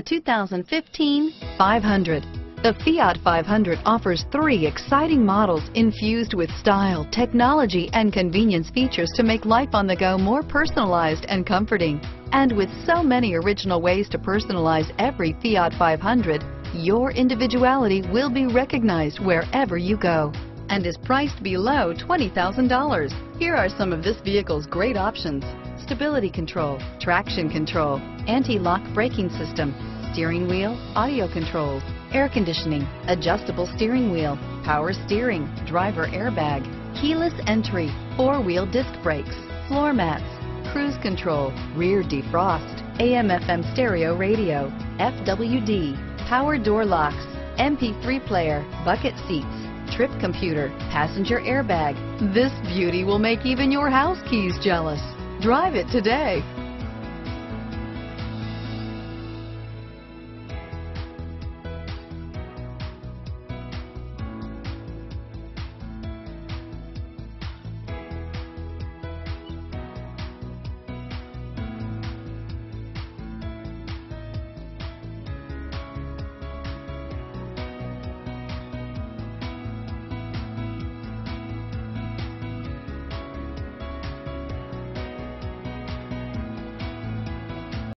The 2015 500. The Fiat 500 offers three exciting models infused with style, technology, and convenience features to make life on the go more personalized and comforting. And with so many original ways to personalize every Fiat 500, your individuality will be recognized wherever you go and is priced below $20,000. Here are some of this vehicle's great options. Stability control, traction control, anti-lock braking system, steering wheel, audio controls, air conditioning, adjustable steering wheel, power steering, driver airbag, keyless entry, four-wheel disc brakes, floor mats, cruise control, rear defrost, AM FM stereo radio, FWD, power door locks, MP3 player, bucket seats, trip computer, passenger airbag. This beauty will make even your house keys jealous. Drive it today.